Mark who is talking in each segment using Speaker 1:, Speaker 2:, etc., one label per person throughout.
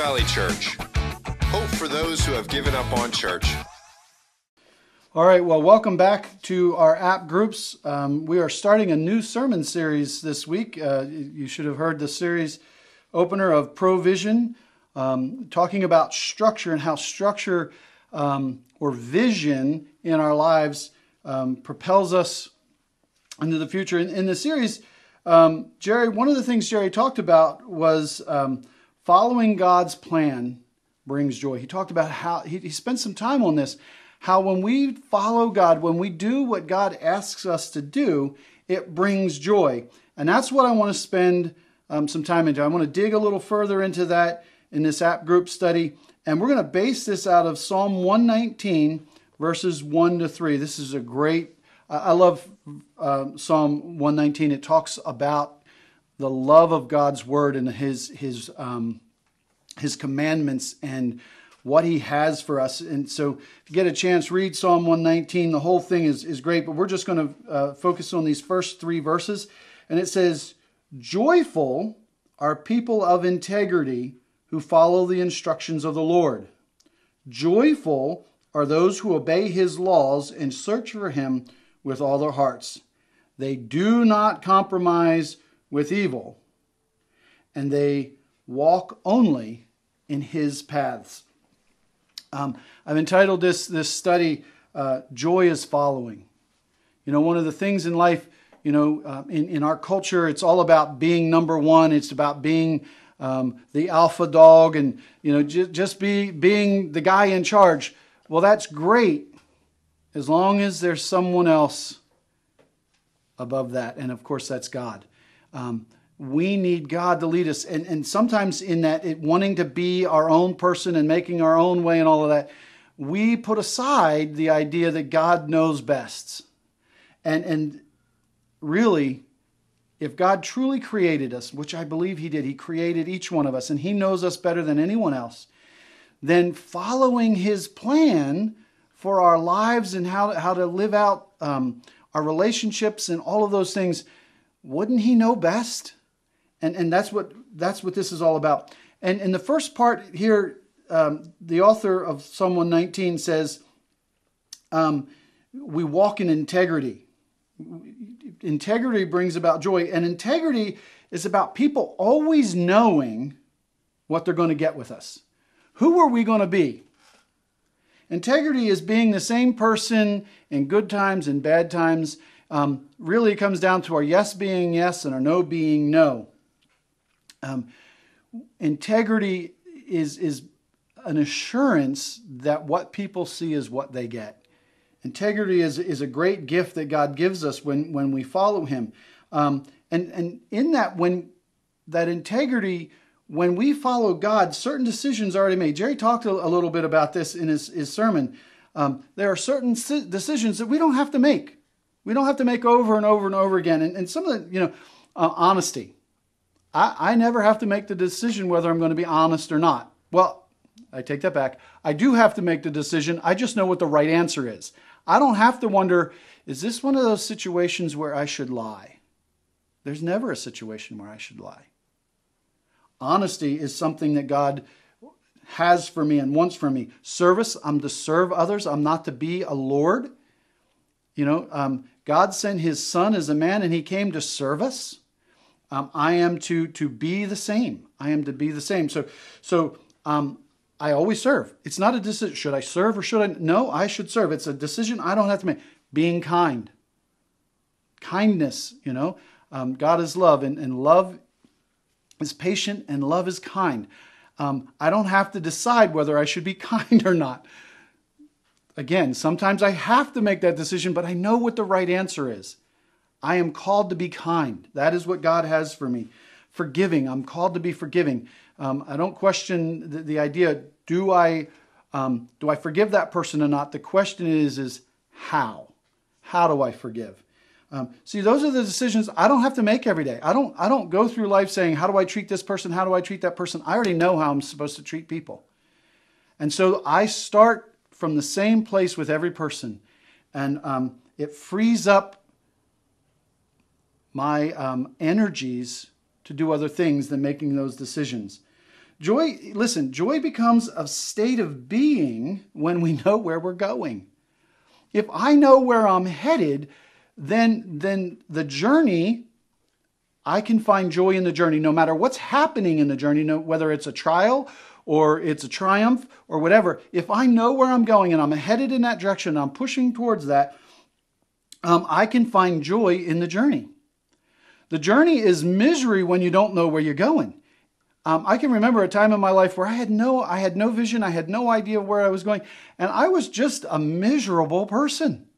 Speaker 1: Valley Church. Hope for those who have given up on church.
Speaker 2: All right, well, welcome back to our app groups. Um, we are starting a new sermon series this week. Uh, you should have heard the series opener of Provision, um, talking about structure and how structure um, or vision in our lives um, propels us into the future. In, in the series, um, Gerry, one of the things Gerry talked about was um, following God's plan brings joy. He talked about how he, he spent some time on this, how when we follow God, when we do what God asks us to do, it brings joy. And that's what I want to spend um, some time into. I want to dig a little further into that in this app group study. And we're going to base this out of Psalm 119, verses 1 to 3. This is a great I love uh, Psalm 119. It talks about the love of God's word and his his um, his commandments and what he has for us. And so, if you get a chance, read Psalm 119. The whole thing is, is great, but we're just going to uh, focus on these first three verses. And it says, Joyful are people of integrity who follow the instructions of the Lord. Joyful are those who obey his laws and search for him with all their hearts. They do not compromise with evil, and they walk only in his paths. Um, I've entitled this, this study, uh, Joy is Following. You know, one of the things in life, you know, uh, in, in our culture, it's all about being number one, it's about being um, the alpha dog and, you know, j- just be, being the guy in charge. Well, that's great as long as there's someone else above that. And of course, that's God. Um, we need God to lead us. And, and sometimes, in that, it, wanting to be our own person and making our own way and all of that, we put aside the idea that God knows best. And, and really, if God truly created us, which I believe He did, He created each one of us, and He knows us better than anyone else, then following His plan for our lives and how, how to live out um, our relationships and all of those things, wouldn't he know best? And, and that's, what, that's what this is all about. And in the first part here, um, the author of Psalm 119 says, um, We walk in integrity. Integrity brings about joy, and integrity is about people always knowing what they're going to get with us. Who are we going to be? Integrity is being the same person in good times and bad times. Um, really, it comes down to our yes being yes and our no being no. Um, integrity is, is an assurance that what people see is what they get. Integrity is, is a great gift that God gives us when, when we follow Him. Um, and, and in that, when that integrity when we follow God, certain decisions are already made. Gerry talked a, little bit about this in his, his sermon. Um, there are certain decisions that we don't have to make. We don't have to make over and over and over again. And, and some of the, you know, uh, honesty. I, I never have to make the decision whether I'm going to be honest or not. Well, I take that back. I do have to make the decision. I just know what the right answer is. I don't have to wonder, is this one of those situations where I should lie? There's never a situation where I should lie. Honesty is something that God has for me and wants for me. Service, I'm to serve others, I'm not to be a Lord. You know, um, God sent his son as a man and he came to serve us. Um, I am to, to be the same. I am to be the same. So, so um, I always serve. It's not a decision. Should I serve or should I? No, I should serve. It's a decision I don't have to make. Being kind. Kindness, you know. Um, God is love, and, and love is patient and love is kind. Um, I don't have to decide whether I should be kind or not. Again, sometimes I have to make that decision, but I know what the right answer is. I am called to be kind. That is what God has for me. Forgiving. I'm called to be forgiving. Um, I don't question the, the idea. Do I um, do I forgive that person or not? The question is is how. How do I forgive? Um, see, those are the decisions I don't have to make every day. I don't, I don't go through life saying, how do I treat this person? How do I treat that person? I already know how I'm supposed to treat people. And so I start from the same place with every person. And um, it frees up my um, energies to do other things than making those decisions. Joy, listen, joy becomes a state of being when we know where we're going. If I know where I'm headed, then, then the journey, I can find joy in the journey no matter what's happening in the journey, no, whether it's a trial or it's a triumph or whatever. If I know where I'm going and I'm headed in that direction, I'm pushing towards that, um, I can find joy in the journey. The journey is misery when you don't know where you're going. Um, I can remember a time in my life where I had no, I had no vision, I had no idea where I was going, and I was just a miserable person.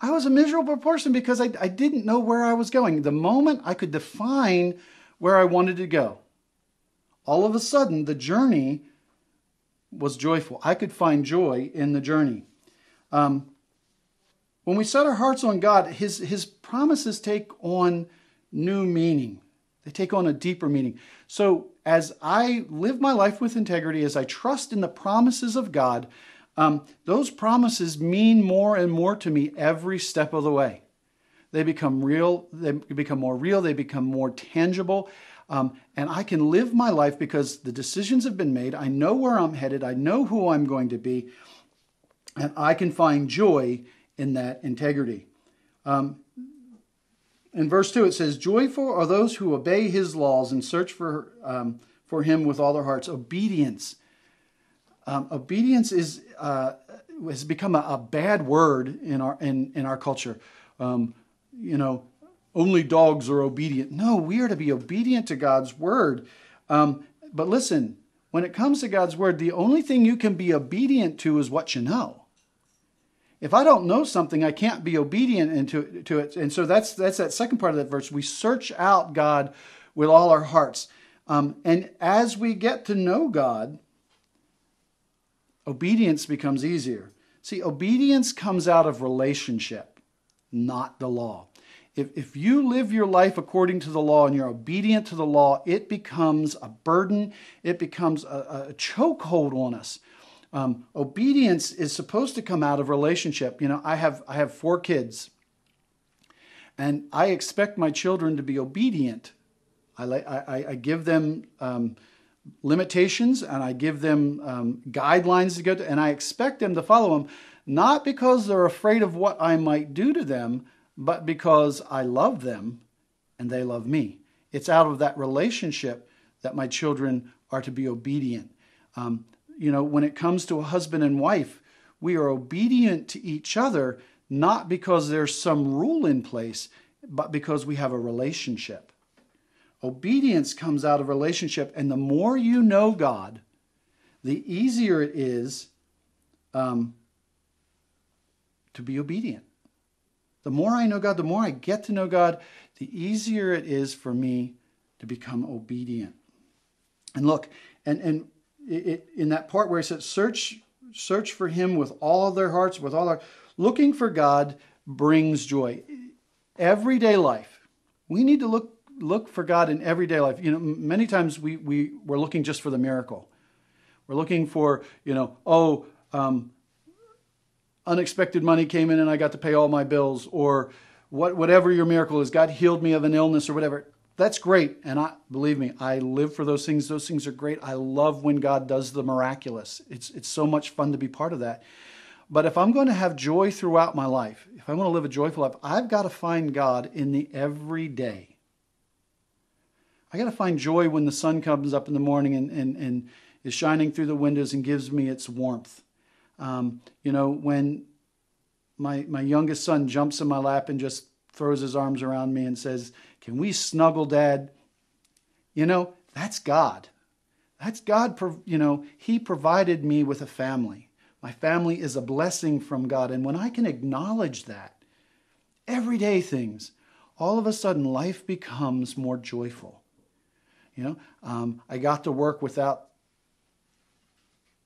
Speaker 2: I was a miserable person because I, I didn't know where I was going. The moment I could define where I wanted to go, all of a sudden the journey was joyful. I could find joy in the journey. Um, when we set our hearts on God, His, His promises take on new meaning. They take on a deeper meaning. So, as I live my life with integrity, as I trust in the promises of God, um, those promises mean more and more to me every step of the way. They become real, they become more real, they become more tangible. Um, and I can live my life because the decisions have been made. I know where I'm headed, I know who I'm going to be, and I can find joy in that integrity. Um, in verse 2, it says, Joyful are those who obey his laws and search for, um, for him with all their hearts. Obedience. Um, obedience is, uh, has become a, a, bad word in our, in, in our culture. Um, you know, only dogs are obedient. No, we are to be obedient to God's word. Um, but listen, when it comes to God's word, the only thing you can be obedient to is what you know. If I don't know something, I can't be obedient into to it. And so that's that's that second part of that verse. We search out God with all our hearts. Um, and as we get to know God, obedience becomes easier. See, obedience comes out of relationship, not the law. If, if you live your life according to the law and you're obedient to the law, it becomes a burden, it becomes a, a chokehold on us. Um, obedience is supposed to come out of relationship. You know, I have I have four kids, and I expect my children to be obedient. I I, I give them um, limitations and I give them um, guidelines to go to, and I expect them to follow them, not because they're afraid of what I might do to them, but because I love them and they love me. It's out of that relationship that my children are to be obedient. Um, you know, when it comes to a husband and wife, we are obedient to each other, not because there's some rule in place, but because we have a relationship. Obedience comes out of relationship, and the more you know God, the easier it is um, to be obedient. The more I know God, the more I get to know God, the easier it is for me to become obedient. And look, and, and it, in that part where he says, search, search for him with all their hearts, with all our, looking for God brings joy. Everyday life. We need to look, look for God in everyday life. You know, many times we, we, we're looking just for the miracle. We're looking for, you know, oh, um, unexpected money came in and I got to pay all my bills, or what, whatever your miracle is, God healed me of an illness or whatever that's great. And I believe me, I live for those things. Those things are great. I love when God does the miraculous. It's it's so much fun to be part of that. But if I'm going to have joy throughout my life, if I want to live a joyful life, I've got to find God in the everyday. I got to find joy when the sun comes up in the morning and, and, and is shining through the windows and gives me its warmth. Um, you know, when my, my youngest son jumps in my lap and just throws his arms around me and says, can we snuggle, Dad? You know, that's God. That's God, you know, He provided me with a family. My family is a blessing from God. And when I can acknowledge that, everyday things, all of a sudden life becomes more joyful. You know, um, I got to work without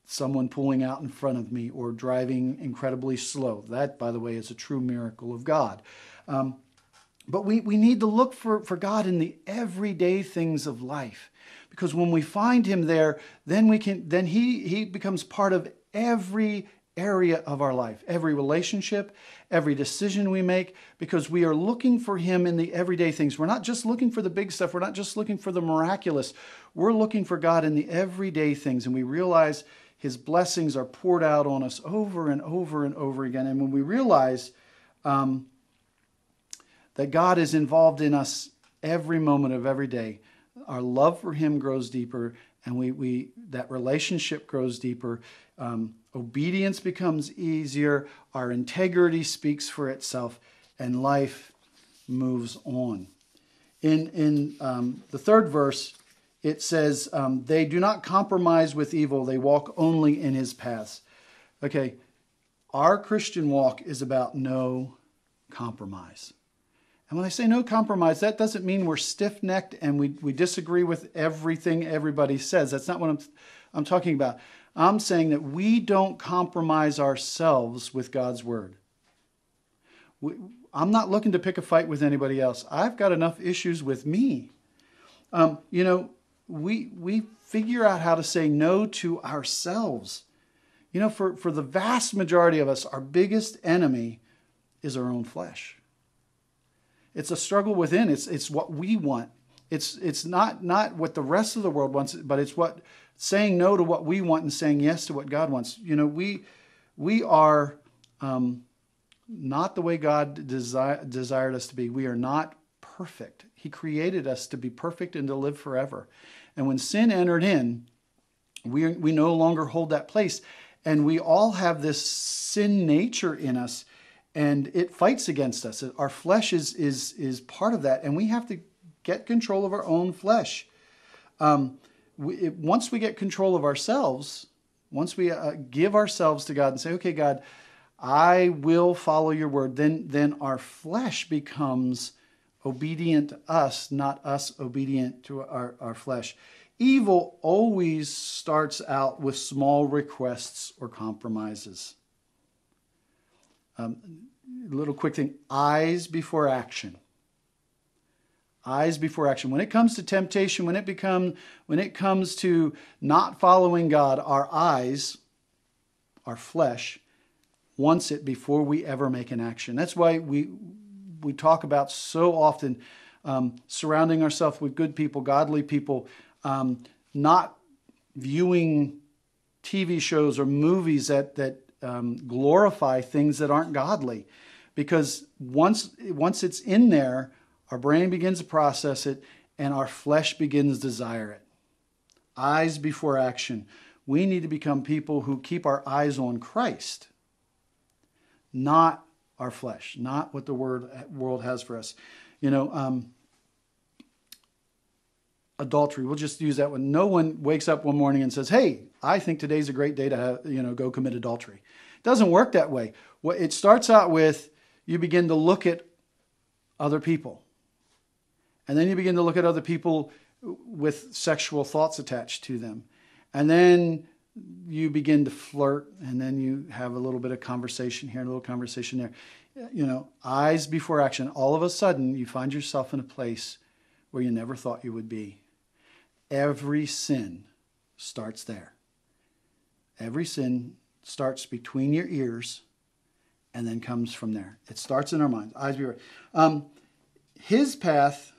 Speaker 2: someone pulling out in front of me or driving incredibly slow. That, by the way, is a true miracle of God. Um, but we, we need to look for, for God in the everyday things of life. Because when we find him there, then we can then he he becomes part of every area of our life, every relationship, every decision we make, because we are looking for Him in the everyday things. We're not just looking for the big stuff, we're not just looking for the miraculous. We're looking for God in the everyday things, and we realize His blessings are poured out on us over and over and over again. And when we realize um, that God is involved in us every moment of every day, our love for Him grows deeper, and we, we that relationship grows deeper. Um, obedience becomes easier. Our integrity speaks for itself, and life moves on. In in um, the third verse, it says, um, "They do not compromise with evil; they walk only in His paths." Okay, our Christian walk is about no compromise. And when I say no compromise, that doesn't mean we're stiff necked and we, we disagree with everything everybody says. That's not what I'm, I'm talking about. I'm saying that we don't compromise ourselves with God's word. We, I'm not looking to pick a fight with anybody else. I've got enough issues with me. Um, you know, we, we figure out how to say no to ourselves. You know, for, for the vast majority of us, our biggest enemy is our own flesh. It's a struggle within. It's it's what we want. It's it's not not what the rest of the world wants, but it's what saying no to what we want and saying yes to what God wants. You know, we we are um, not the way God desi- desired us to be. We are not perfect. He created us to be perfect and to live forever. And when sin entered in, we we no longer hold that place, and we all have this sin nature in us and it fights against us. Our flesh is is is part of that, and we have to get control of our own flesh. Um, we, it, once we get control of ourselves, once we uh, give ourselves to God and say, "Okay, God, I will follow Your word," then then our flesh becomes obedient to us, not us obedient to our, our flesh. Evil always starts out with small requests or compromises. Um, little quick thing eyes before action eyes before action when it comes to temptation when it become when it comes to not following god our eyes our flesh wants it before we ever make an action that's why we we talk about so often um, surrounding ourselves with good people godly people um, not viewing tv shows or movies that that um, glorify things that aren't godly. Because once, once it's in there, our brain begins to process it and our flesh begins to desire it. Eyes before action. We need to become people who keep our eyes on Christ, not our flesh, not what the word, world has for us. You know, um, adultery. We'll just use that one. No one wakes up one morning and says, "Hey, I think today's a great day to have, you know go commit adultery." It doesn't work that way. It starts out with you begin to look at other people, and then you begin to look at other people with sexual thoughts attached to them, and then you begin to flirt, and then you have a little bit of conversation here, a little conversation there. You know, eyes before action. All of a sudden, you find yourself in a place where you never thought you would be. Every sin starts there. Every sin starts between your ears and then comes from there. It starts in our minds. Eyes before. um, his path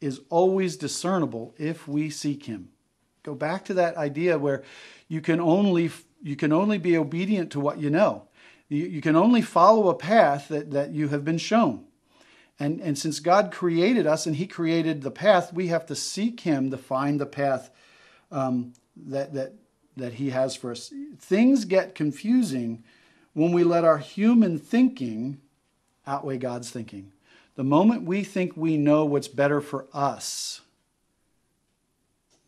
Speaker 2: is always discernible if we seek him. Go back to that idea where you can only you can only be obedient to what you know. You, you can only follow a path that, that you have been shown. And, and since God created us and He created the path, we have to seek Him to find the path um, that, that, that He has for us. Things get confusing when we let our human thinking outweigh God's thinking. The moment we think we know what's better for us,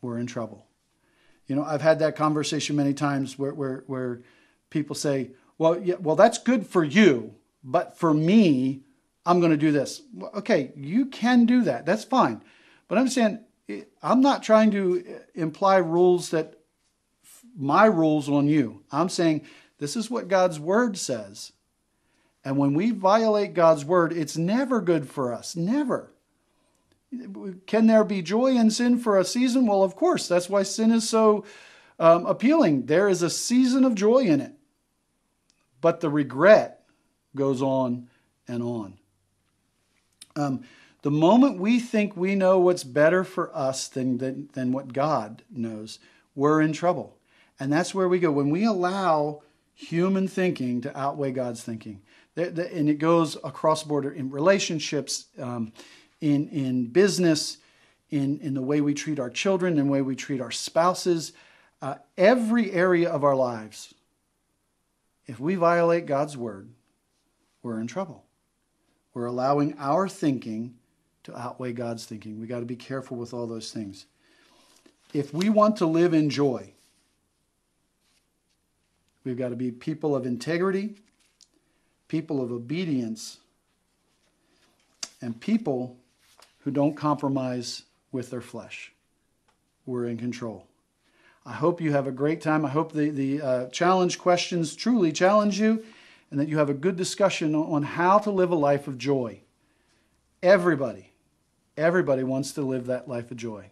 Speaker 2: we're in trouble. You know, I've had that conversation many times where, where, where people say, well, yeah, well, that's good for you, but for me, I'm going to do this. Okay, you can do that. That's fine. But I'm saying, I'm not trying to uh, imply rules that my rules on you. I'm saying this is what God's word says. And when we violate God's word, it's never good for us. Never. Can there be joy in sin for a season? Well, of course. That's why sin is so um, appealing. There is a season of joy in it. but the regret goes on and on. Um, the moment we think we know what's better for us than, than, than what God knows, we're in trouble. And that's where we go. When we allow human thinking to outweigh God's thinking, and it goes across border in relationships, um, in, in business, in, in the way we treat our children, in the way we treat our spouses, uh, every area of our lives. If we violate God's word, we're in trouble. We're allowing our thinking to outweigh God's thinking. We got to be careful with all those things. If we want to live in joy, we've got to be people of integrity, people of obedience, and people who don't compromise with their flesh. We're in control. I hope you have a great time. I hope the, the uh, challenge questions truly challenge you and that you have a good discussion on how to live a life of joy. Everybody, everybody wants to live that life of joy.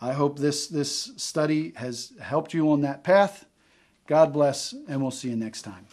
Speaker 2: I hope this, this study has helped you on that path. God bless, and we'll see you next time.